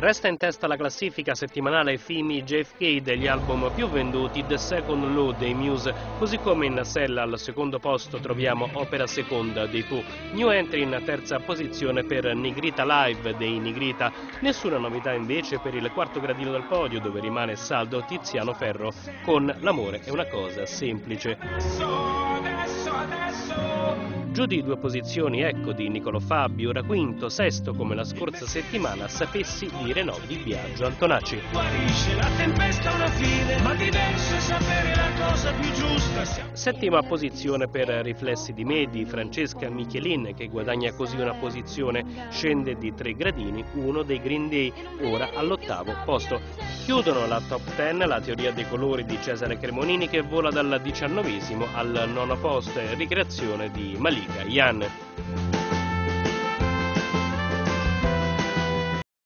Resta in testa la classifica settimanale Fimi JFK degli album più venduti The Second Law dei Muse, così come in sella al secondo posto troviamo Opera Seconda dei Pooh. New entry in terza posizione per Nigrita Live dei Nigrita. Nessuna novità invece per il quarto gradino del podio dove rimane saldo Tiziano Ferro con L'amore è una cosa semplice. Giù di due posizioni, ecco, di Nicolo Fabio, ora quinto, sesto come la scorsa settimana, sapessi dire no di Biagio Antonacci. Settima posizione per Riflessi di Medi, Francesca Michelin che guadagna così una posizione, scende di tre gradini, uno dei Green Day, ora all'ottavo posto. Chiudono la top 10 la teoria dei colori di Cesare Cremonini che vola dal diciannovesimo al nono posto, ricreazione di Malika Yan.